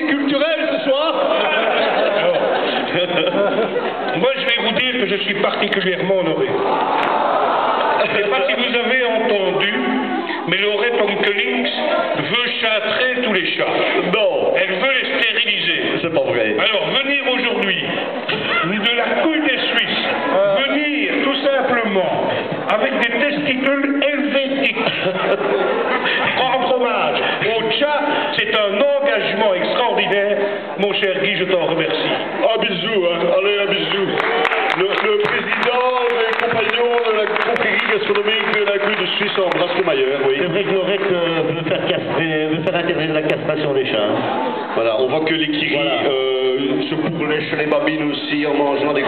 culturel ce soir Moi, je vais vous dire que je suis particulièrement honoré. Je ne sais pas si vous avez entendu, mais Laurette Onkelings veut châtrer tous les chats. Non, Elle veut les stériliser. c'est pas vrai. Alors, venir aujourd'hui de la couille des Suisses, venir tout simplement avec des testicules helvétiques, rendre hommage au chat, c'est un engagement extraordinaire. Mon cher Guy, je t'en remercie. Un bisou, hein. Allez, un bisou. Le, le président des compagnons de la confrérie gastronomique de la couille de Suisse embrasse le Mailleur, oui. C'est vrai que Lorette euh, veut faire castrer, veut faire interdire la castration des chats. hein. Voilà, on voit que les kiris Voilà. euh, se pourlèchent les babines aussi en mangeant des